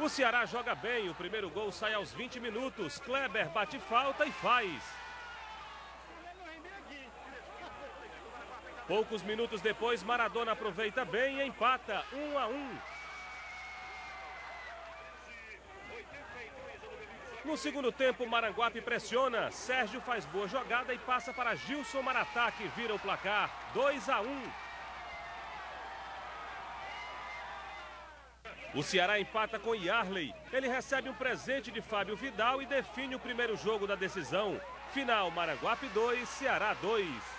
O Ceará joga bem, o primeiro gol sai aos 20 minutos. Kleber bate falta e faz. Poucos minutos depois, Maradona aproveita bem e empata 1 a 1. No segundo tempo, Maranguape pressiona. Sérgio faz boa jogada e passa para Gilson Maratá, que vira o placar 2 a 1. O Ceará empata com Yarley. Ele recebe um presente de Fábio Vidal e define o primeiro jogo da decisão. Final Maranguape 2, Ceará 2.